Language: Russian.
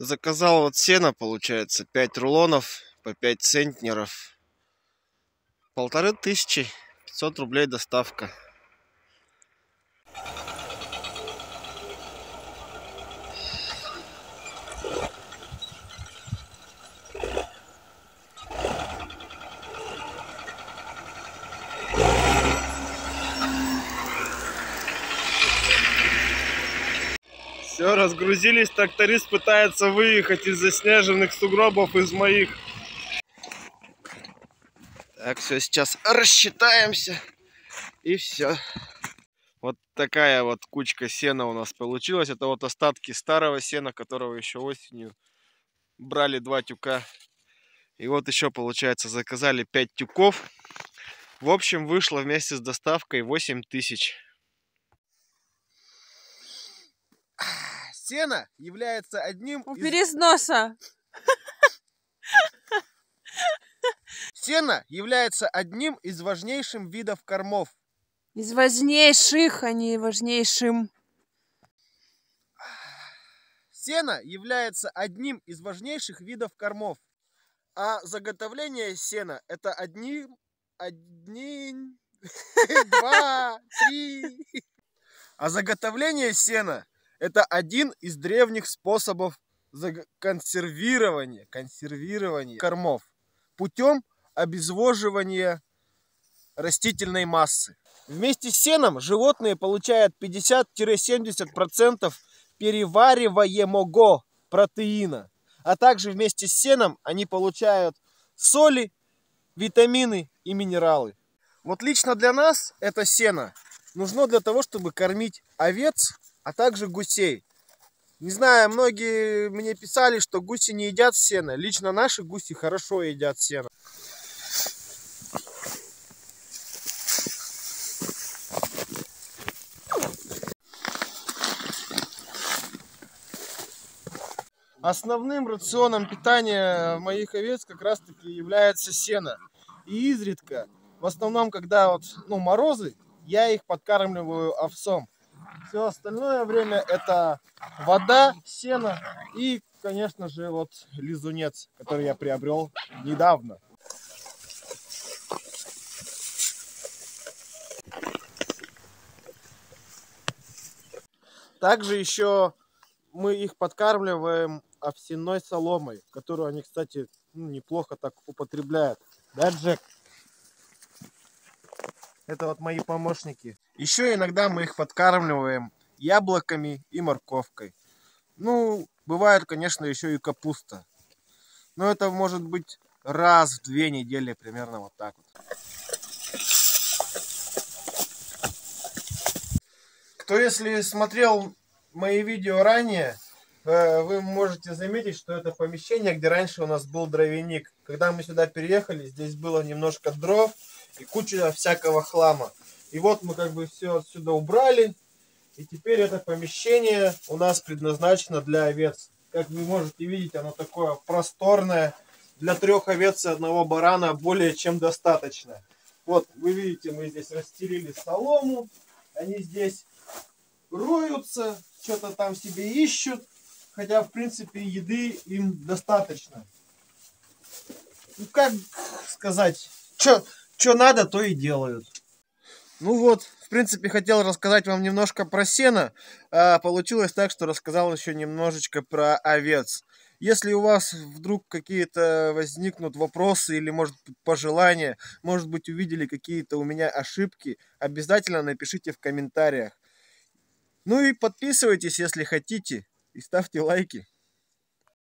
Заказал вот сено, получается, 5 рулонов по 5 центнеров. Полторы тысячи, 500 рублей доставка. Все, разгрузились, тракторист пытается выехать из заснеженных сугробов из моих. Так, все, сейчас рассчитаемся. И все. Вот такая вот кучка сена у нас получилась. Это вот остатки старого сена, которого еще осенью брали два тюка. И вот еще, получается, заказали 5 тюков. В общем, вышло вместе с доставкой 8 тысяч. Сено является одним Убери из... с носа. Сено является одним из важнейших видов кормов. Из важнейших, а не важнейшим. Сено является одним из важнейших видов кормов. А заготовление сена это одним, один, два, три. А заготовление сена это один из древних способов консервирования, консервирования кормов путем обезвоживания растительной массы. Вместе с сеном животные получают 50-70% перевариваемого протеина. А также вместе с сеном они получают соли, витамины и минералы. Вот лично для нас это сено нужно для того, чтобы кормить овец а также гусей. Не знаю, многие мне писали, что гуси не едят сено. Лично наши гуси хорошо едят сено. Основным рационом питания моих овец как раз таки является сено. И изредка, в основном, когда вот, ну, морозы, я их подкармливаю овсом. Все остальное время это вода, сено и, конечно же, вот лизунец, который я приобрел недавно. Также еще мы их подкармливаем овсяной соломой, которую они, кстати, ну, неплохо так употребляют. Да, Джек? Это вот мои помощники. Еще иногда мы их подкармливаем яблоками и морковкой. Ну, бывает, конечно, еще и капуста. Но это может быть раз в две недели, примерно вот так вот. Кто если смотрел мои видео ранее, э, вы можете заметить, что это помещение, где раньше у нас был дровяник. Когда мы сюда переехали, здесь было немножко дров, и куча всякого хлама. И вот мы как бы все отсюда убрали. И теперь это помещение у нас предназначено для овец. Как вы можете видеть, оно такое просторное. Для трех овец и одного барана более чем достаточно. Вот, вы видите, мы здесь расстелили солому. Они здесь роются, что-то там себе ищут. Хотя, в принципе, еды им достаточно. Ну, как сказать, что что надо, то и делают. Ну вот, в принципе, хотел рассказать вам немножко про сено. А получилось так, что рассказал еще немножечко про овец. Если у вас вдруг какие-то возникнут вопросы или, может быть, пожелания, может быть, увидели какие-то у меня ошибки, обязательно напишите в комментариях. Ну и подписывайтесь, если хотите, и ставьте лайки.